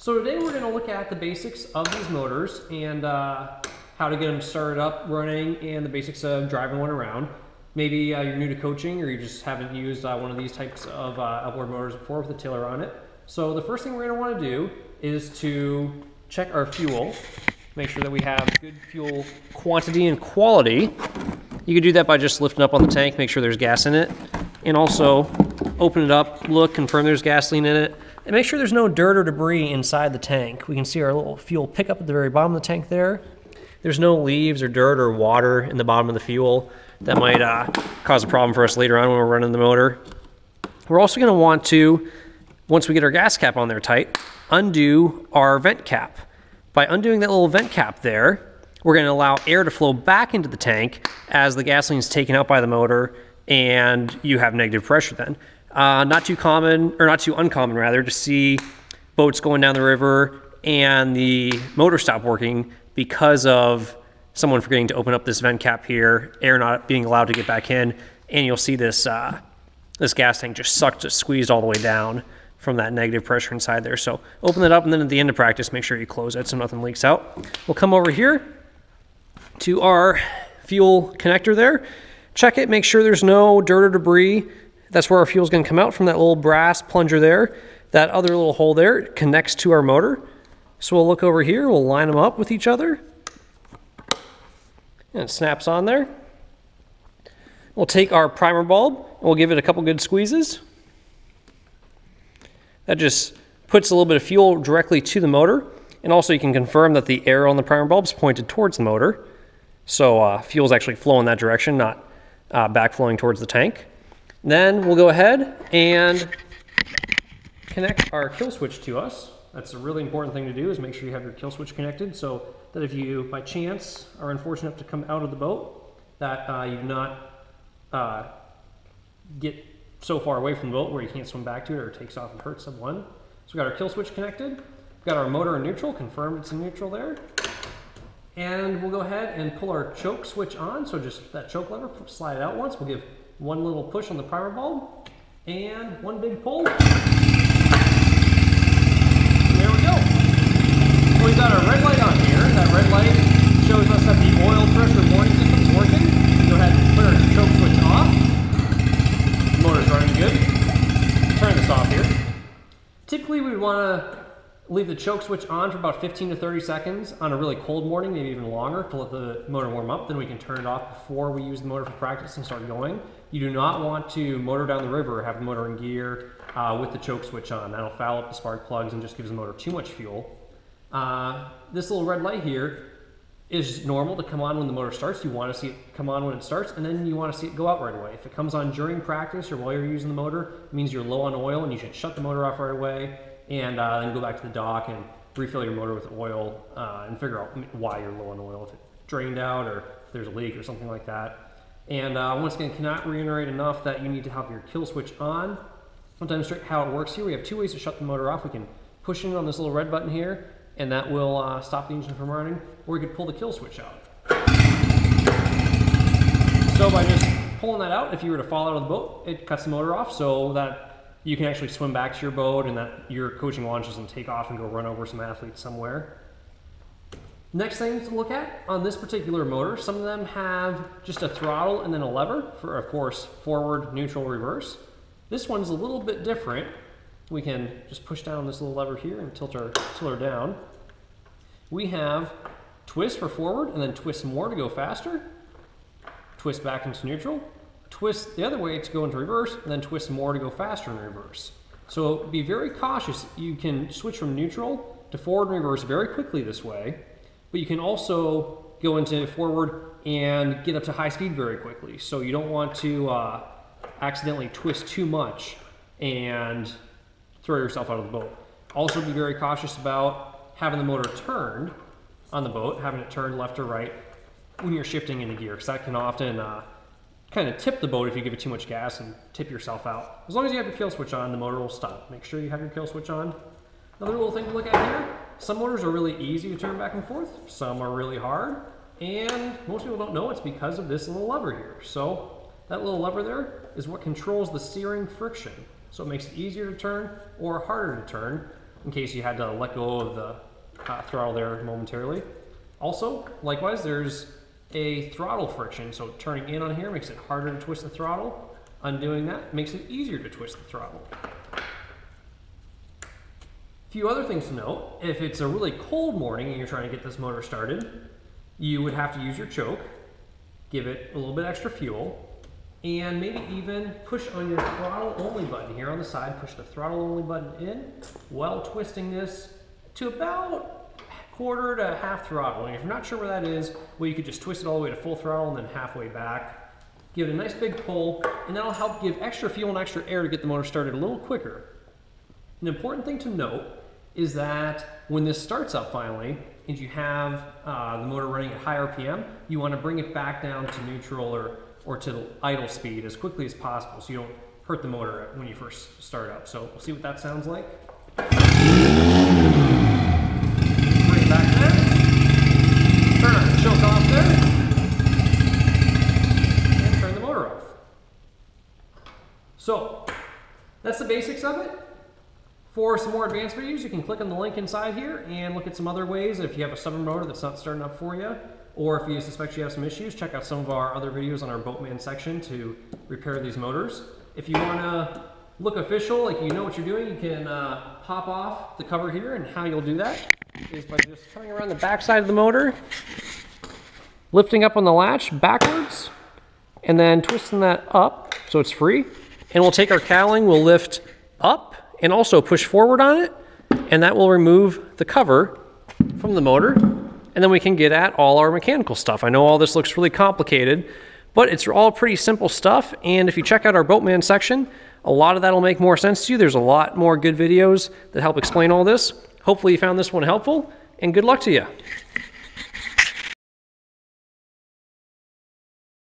So today we're going to look at the basics of these motors and uh, how to get them started up, running, and the basics of driving one around. Maybe uh, you're new to coaching or you just haven't used uh, one of these types of uh, outboard motors before with a tiller on it. So the first thing we're going to want to do is to check our fuel, make sure that we have good fuel quantity and quality. You can do that by just lifting up on the tank, make sure there's gas in it, and also open it up, look, confirm there's gasoline in it, and make sure there's no dirt or debris inside the tank. We can see our little fuel pickup at the very bottom of the tank there. There's no leaves or dirt or water in the bottom of the fuel that might uh, cause a problem for us later on when we're running the motor. We're also going to want to, once we get our gas cap on there tight, undo our vent cap. By undoing that little vent cap there, we're going to allow air to flow back into the tank as the gasoline is taken out by the motor and you have negative pressure then. Uh, not too common, or not too uncommon rather, to see boats going down the river and the motor stop working because of someone forgetting to open up this vent cap here, air not being allowed to get back in, and you'll see this uh, this gas tank just sucked, just squeezed all the way down from that negative pressure inside there. So open it up, and then at the end of practice, make sure you close it so nothing leaks out. We'll come over here to our fuel connector there. Check it, make sure there's no dirt or debris. That's where our fuel is going to come out from that little brass plunger there. That other little hole there connects to our motor. So we'll look over here, we'll line them up with each other. And it snaps on there. We'll take our primer bulb and we'll give it a couple good squeezes. That just puts a little bit of fuel directly to the motor. And also you can confirm that the arrow on the primer bulb is pointed towards the motor. So uh, fuel is actually flowing that direction, not uh, backflowing towards the tank. Then we'll go ahead and connect our kill switch to us. That's a really important thing to do is make sure you have your kill switch connected so that if you, by chance, are unfortunate enough to come out of the boat, that uh, you not uh, get so far away from the boat where you can't swim back to it or it takes off and hurts someone. So we've got our kill switch connected. We've got our motor in neutral, confirmed it's in neutral there. And we'll go ahead and pull our choke switch on. So just that choke lever, slide it out once. We'll give one little push on the primer bulb, and one big pull. There we go. we've got our red light on here. That red light shows us that the oil pressure warning system is working. Go ahead and put our choke switch off. The motor's running good. Turn this off here. Typically we want to leave the choke switch on for about 15 to 30 seconds on a really cold morning, maybe even longer to let the motor warm up. Then we can turn it off before we use the motor for practice and start going. You do not want to motor down the river, have the motor in gear uh, with the choke switch on. That'll foul up the spark plugs and just gives the motor too much fuel. Uh, this little red light here is normal to come on when the motor starts. You want to see it come on when it starts, and then you want to see it go out right away. If it comes on during practice or while you're using the motor, it means you're low on oil and you should shut the motor off right away and uh, then go back to the dock and refill your motor with oil uh, and figure out why you're low on oil, if it drained out or if there's a leak or something like that. And uh, once again, cannot reiterate enough that you need to have your kill switch on. I'll demonstrate how it works here, we have two ways to shut the motor off. We can push in on this little red button here, and that will uh, stop the engine from running, or we could pull the kill switch out. So by just pulling that out, if you were to fall out of the boat, it cuts the motor off so that you can actually swim back to your boat and that your coaching launch doesn't take off and go run over some athletes somewhere. Next thing to look at on this particular motor, some of them have just a throttle and then a lever for, of course, forward, neutral, reverse. This one's a little bit different. We can just push down this little lever here and tilt our tiller down. We have twist for forward and then twist more to go faster. Twist back into neutral twist the other way to go into reverse, and then twist more to go faster in reverse. So be very cautious. You can switch from neutral to forward and reverse very quickly this way, but you can also go into forward and get up to high speed very quickly. So you don't want to uh, accidentally twist too much and throw yourself out of the boat. Also be very cautious about having the motor turned on the boat, having it turned left or right when you're shifting into gear, because that can often uh, kind of tip the boat if you give it too much gas and tip yourself out. As long as you have your kill switch on, the motor will stop. Make sure you have your kill switch on. Another little thing to look at here, some motors are really easy to turn back and forth, some are really hard, and most people don't know it's because of this little lever here. So that little lever there is what controls the steering friction. So it makes it easier to turn or harder to turn in case you had to let go of the uh, throttle there momentarily. Also, likewise, there's a throttle friction. So turning in on here makes it harder to twist the throttle. Undoing that makes it easier to twist the throttle. A few other things to note. If it's a really cold morning and you're trying to get this motor started, you would have to use your choke, give it a little bit extra fuel, and maybe even push on your throttle only button here on the side, push the throttle only button in while twisting this to about quarter to half throttle. If you're not sure where that is, well, you could just twist it all the way to full throttle and then halfway back. Give it a nice big pull, and that'll help give extra fuel and extra air to get the motor started a little quicker. An important thing to note is that when this starts up finally, and you have uh, the motor running at high RPM, you want to bring it back down to neutral or, or to the idle speed as quickly as possible so you don't hurt the motor when you first start up. So we'll see what that sounds like. Bring it back there. Turn our choke off there. And turn the motor off. So that's the basics of it. For some more advanced videos, you can click on the link inside here and look at some other ways. If you have a stubborn motor that's not starting up for you, or if you suspect you have some issues, check out some of our other videos on our Boatman section to repair these motors. If you want to look official, like you know what you're doing, you can uh, pop off the cover here, and how you'll do that is by just coming around the back side of the motor, lifting up on the latch backwards, and then twisting that up so it's free. And we'll take our cowling, we'll lift up and also push forward on it, and that will remove the cover from the motor. And then we can get at all our mechanical stuff. I know all this looks really complicated, but it's all pretty simple stuff. And if you check out our Boatman section, a lot of that will make more sense to you. There's a lot more good videos that help explain all this. Hopefully you found this one helpful, and good luck to you.